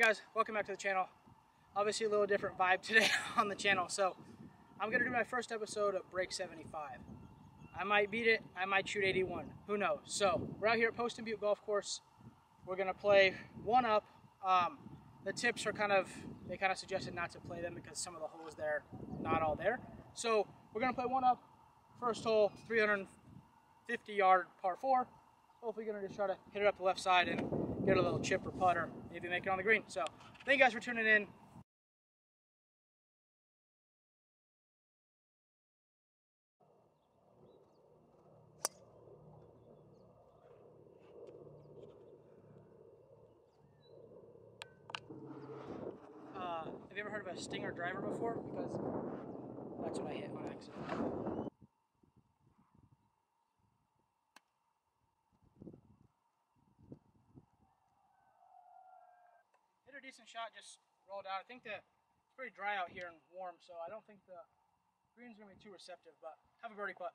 Hey guys, welcome back to the channel. Obviously a little different vibe today on the channel. So I'm gonna do my first episode of Break 75. I might beat it, I might shoot 81, who knows. So we're out here at Poston Butte Golf Course. We're gonna play one up. Um, the tips are kind of, they kind of suggested not to play them because some of the holes there, not all there. So we're gonna play one up, first hole, 350 yard par four. Hopefully gonna just try to hit it up the left side and get a little chip or putter, maybe make it on the green. So thank you guys for tuning in. Uh, have you ever heard of a stinger driver before? Because that's what I hit on accident. hit a decent shot, just rolled out. I think that it's pretty dry out here and warm, so I don't think the green's gonna be too receptive, but have a birdie putt.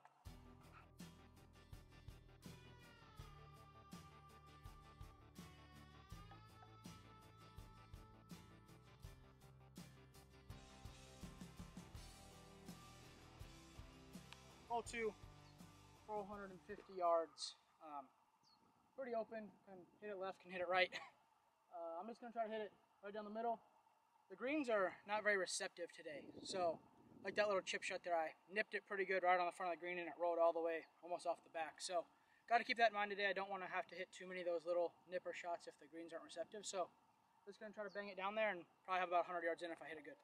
Hole two, 450 yards. Um, pretty open, can hit it left, can hit it right. Uh, I'm just to try to hit it right down the middle. The greens are not very receptive today. So, like that little chip shot there, I nipped it pretty good right on the front of the green and it rolled all the way almost off the back. So, got to keep that in mind today. I don't want to have to hit too many of those little nipper shots if the greens aren't receptive. So, just going to try to bang it down there and probably have about 100 yards in if I hit it good.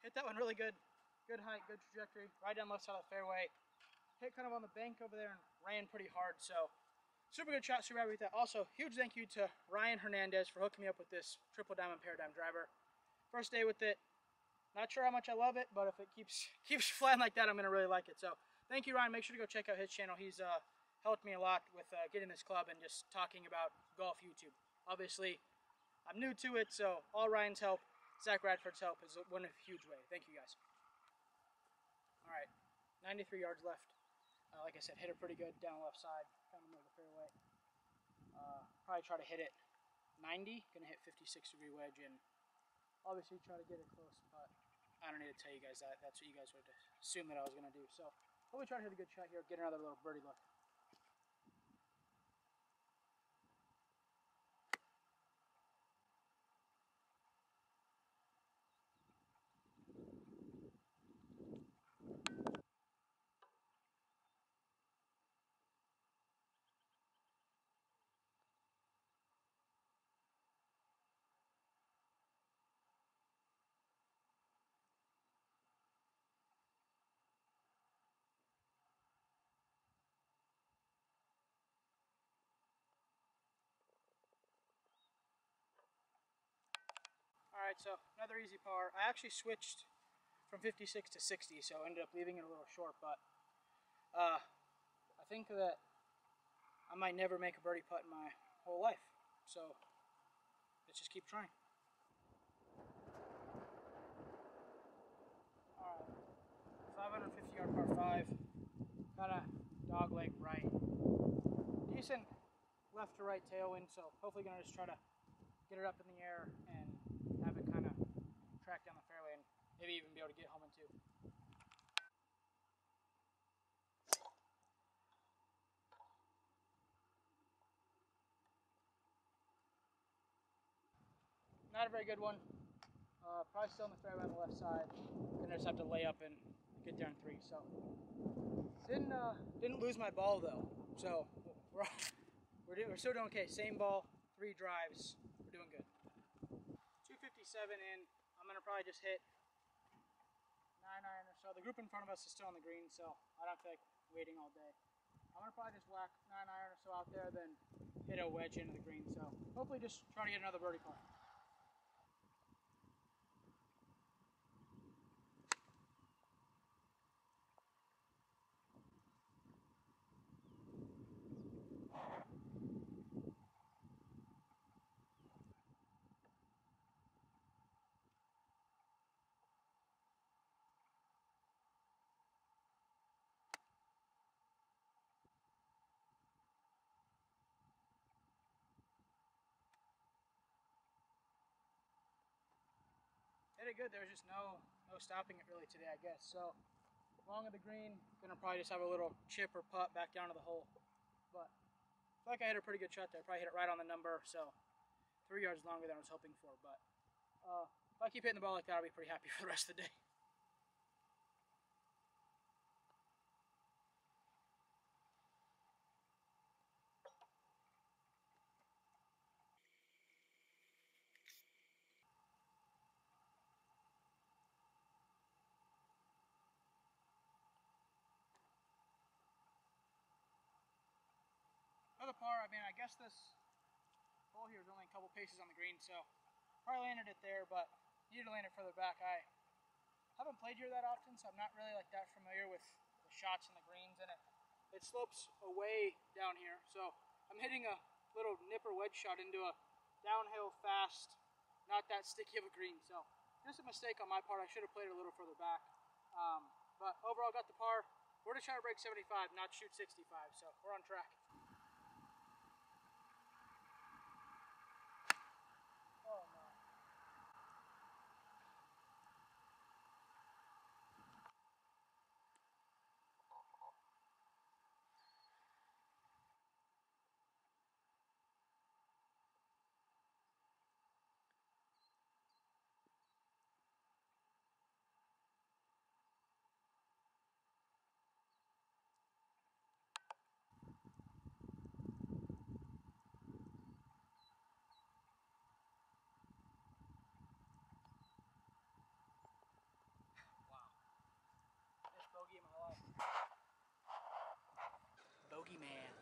Hit that one really good. Good height, good trajectory, right down left side of the fairway. Hit kind of on the bank over there and ran pretty hard. So super good shot, super happy with that. Also, huge thank you to Ryan Hernandez for hooking me up with this triple diamond Paradym driver. First day with it. Not sure how much I love it, but if it keeps keeps flying like that, I'm gonna really like it. So thank you, Ryan. Make sure to go check out his channel. He's uh, helped me a lot with uh, getting this club and just talking about golf YouTube. Obviously, I'm new to it, so all Ryan's help, Zach Radford's help is one huge way. Thank you guys. All right, 93 yards left. Uh, like I said, hit it pretty good down left side, kind of of the fairway. Uh, probably try to hit it 90. Gonna hit 56 degree wedge and obviously try to get it close, but I don't need to tell you guys that. That's what you guys would assume that I was gonna do. So hopefully try to hit a good shot here, get another little birdie look. Right, so another easy par. I actually switched from 56 to 60, so I ended up leaving it a little short, but uh, I think that I might never make a birdie putt in my whole life. So let's just keep trying. All right, 550 yard par five, Got a dog leg right. Decent left to right tailwind, so hopefully gonna just try to get it up in the air and have it kind of track down the fairway and maybe even be able to get home in two. Not a very good one. Uh, probably still in the fairway on the left side. Gonna just have to lay up and get in three. So didn't uh, didn't lose my ball though. So we're we're still doing okay. Same ball, three drives. We're doing good. 257 in. I'm gonna probably just hit nine iron or so. The group in front of us is still on the green, so I don't feel like waiting all day. I'm gonna probably just whack nine iron or so out there, then hit a wedge into the green. So hopefully, just try to get another birdie putt. It good. There was just no no stopping it really today, I guess. So long of the green, gonna probably just have a little chip or putt back down to the hole. But I feel like I hit a pretty good shot there. Probably hit it right on the number, so three yards longer than I was hoping for. But uh, if I keep hitting the ball like that, I'll be pretty happy for the rest of the day. Par, I mean, I guess this hole here is only a couple paces on the green, so probably landed it there, but needed to land it further back. I haven't played here that often, so I'm not really like that familiar with the shots and the greens, and it, it slopes away down here, so I'm hitting a little nipper wedge shot into a downhill fast, not that sticky of a green, so just a mistake on my part. I should have played it a little further back, um, but overall got the par. We're just trying to break 75, not shoot 65, so we're on track. Oh no. Wow. Best bogey in my life. Bogey man.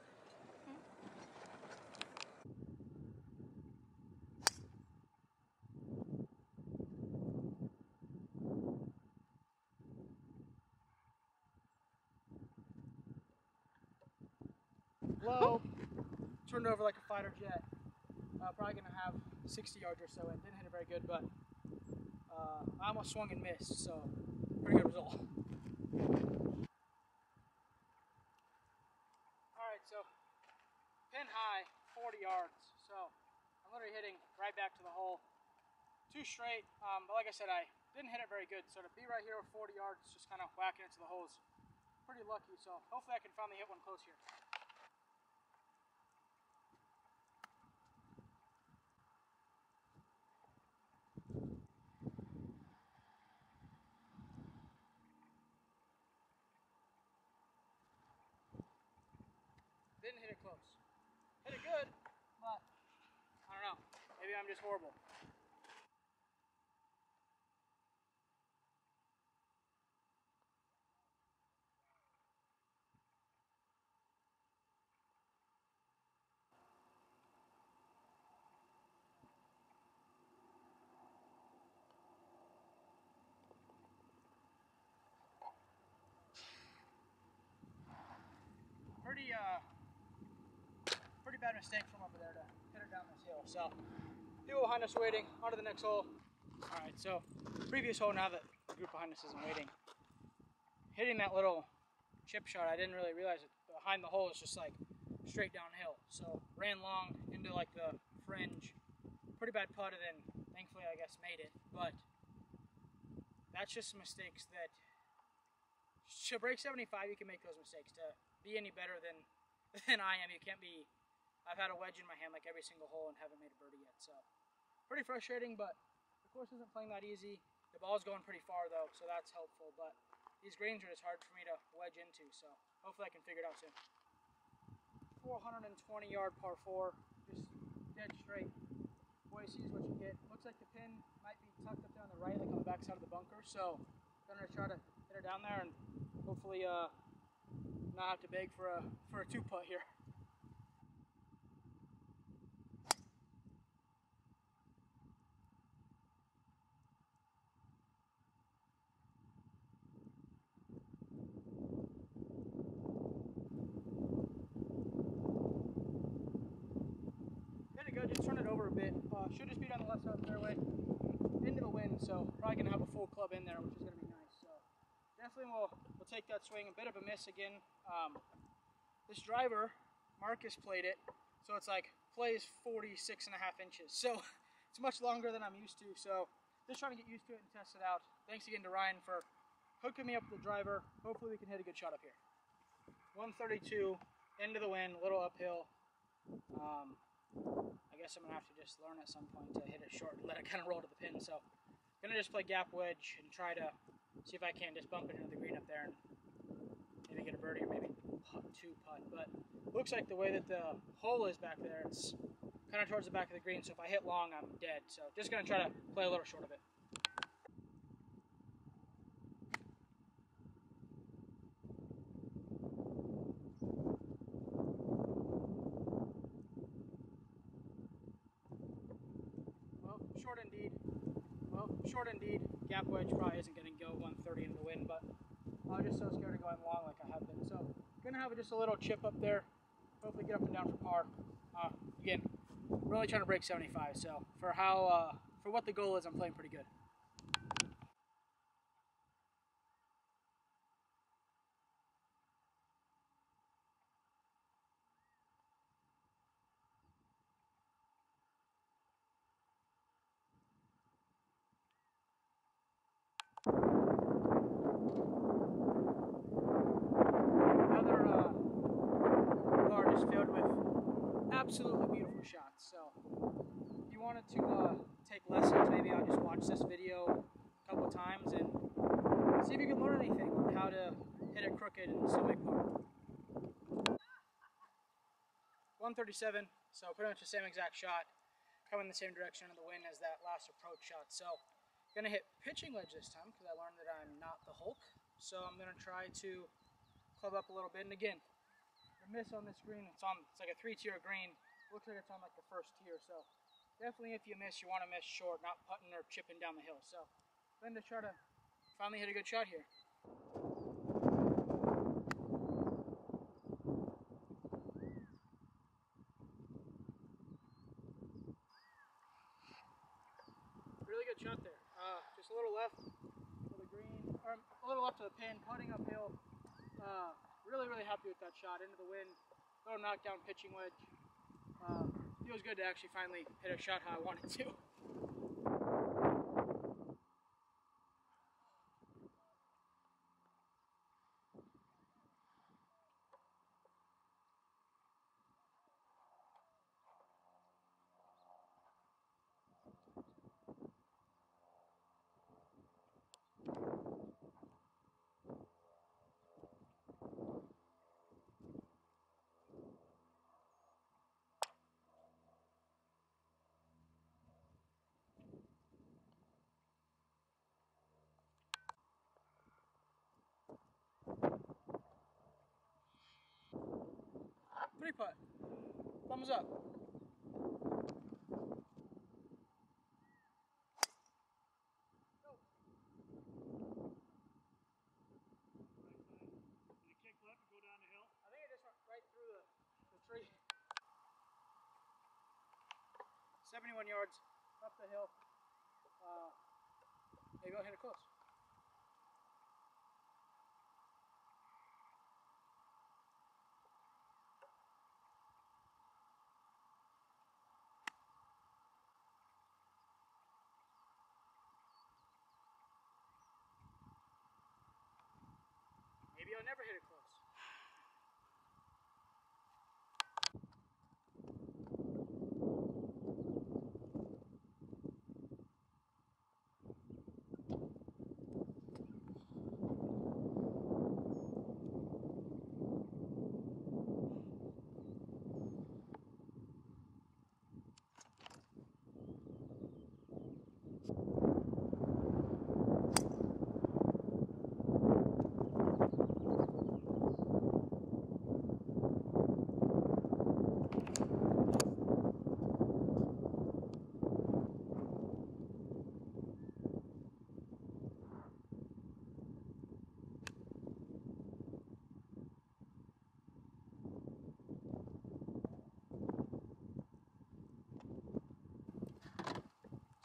Low. Turned over like a fighter jet. Uh, probably gonna have 60 yards or so in. Didn't hit it very good, but uh, I almost swung and missed, so pretty good result. All right, so pin high, 40 yards. So I'm literally hitting right back to the hole, two straight. Um, but like I said, I didn't hit it very good. So to be right here with 40 yards, just kind of whacking into the holes, pretty lucky. So hopefully I can finally hit one close here. Didn't hit it close. Hit it good, but I don't know. Maybe I'm just horrible. Pretty uh pretty bad mistake from over there to hit her down this hill. So people behind us waiting, on to the next hole. Alright, so previous hole now that the group behind us isn't waiting. Hitting that little chip shot, I didn't really realize it. Behind the hole is just like straight downhill. So ran long into like the fringe. Pretty bad putt and then thankfully I guess made it. But that's just mistakes that to break 75 you can make those mistakes. To be any better than than I am, you can't be I've had a wedge in my hand like every single hole and haven't made a birdie yet. So pretty frustrating, but the course isn't playing that easy. The ball's going pretty far though, so that's helpful. But these greens are just hard for me to wedge into, so hopefully I can figure it out soon. 420 yard par four, just dead straight. Boy sees what you get. Looks like the pin might be tucked up there on the right, like on the back side of the bunker. So gonna try to hit her down there and hopefully uh, not have to beg for a for a two putt here. Hit it good, just turn it over a bit. Uh, should just be down the left side of the fairway into the wind, so probably gonna have a full club in there, which is gonna be nice. So definitely we'll we'll take that swing. A bit of a miss again. Um, this driver, Marcus played it, so it's like plays 46 and a half inches. So it's much longer than I'm used to. So just trying to get used to it and test it out. Thanks again to Ryan for hooking me up with the driver. Hopefully we can hit a good shot up here. 132, into the wind, a little uphill. Um, I guess I'm gonna have to just learn at some point to hit it short and let it kind of roll to the pin. So, I'm gonna just play gap wedge and try to see if I can just bump it into the green up there and maybe get a birdie or maybe putt, two putt. But looks like the way that the hole is back there, it's kind of towards the back of the green. So if I hit long, I'm dead. So just gonna try to play a little short of it. Well, short indeed. Well, short indeed. Gap wedge probably isn't going to go 130 in the wind, but I was just so scared of going long like I have been. So, gonna have just a little chip up there. Hopefully, get up and down for par. Uh, again, really trying to break 75. So, for how uh, for what the goal is, I'm playing pretty good. Another uh, bar just filled with absolutely beautiful shots. So, if you wanted to uh, take lessons, maybe I'll just watch this video a couple times and see if you can learn anything on how to hit it crooked and still make par. 137, so pretty much the same exact shot, coming the same direction of the wind as that last approach shot. So, gonna hit pitching wedge this time because I learned that I'm not the Hulk. So I'm gonna try to club up a little bit. And again, the miss on this green, it's on it's like a three tier green. Looks like it's on like the first tier. So definitely if you miss, you want to miss short, not putting or chipping down the hill. So then to try to finally hit a good shot here. Really good shot there. Just a little left for the green, or a little left of the pin, putting uphill. Uh, really, really happy with that shot into the wind. Little knockdown pitching wedge. Uh, feels good to actually finally hit a shot how I wanted to. Three putt. Thumbs up. Did it kick left and go down the hill? I think it just went right through the, the tree. 71 yards up the hill. Uh, maybe I'll hit it close. I'll never hit it close.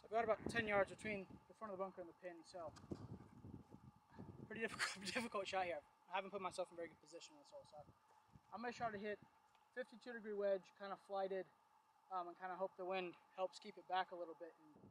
So I've got about 10 yards between the front of the bunker and the pin, so pretty difficult, difficult shot here. I haven't put myself in very good position on this hole, I'm going to try to hit 52 degree wedge, kind of flighted, um, and kind of hope the wind helps keep it back a little bit. And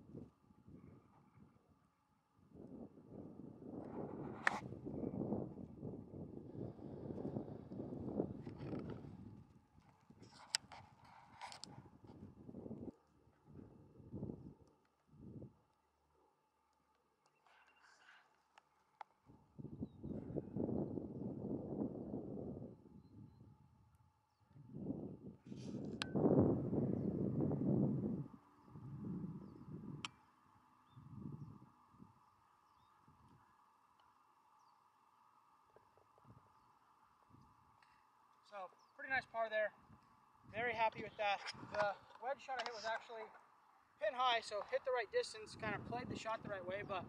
So pretty nice par there. Very happy with that. The wedge shot I hit was actually pin high, so hit the right distance, kind of played the shot the right way, but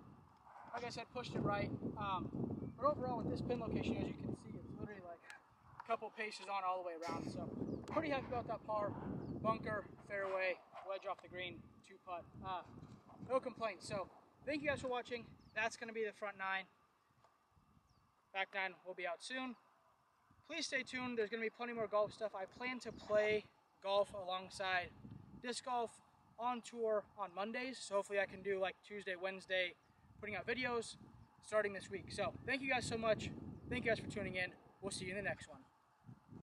like I said, pushed it right. Um, but overall, with this pin location, as you can see, it's literally like a couple paces on all the way around. So pretty happy about that par. Bunker, fairway, wedge off the green, two putt. Uh, no complaints. So thank you guys for watching. That's going to be the front nine. Back nine will be out soon. Please stay tuned. There's going to be plenty more golf stuff. I plan to play golf alongside disc golf on tour on Mondays. So hopefully I can do like Tuesday, Wednesday, putting out videos starting this week. So thank you guys so much. Thank you guys for tuning in. We'll see you in the next one.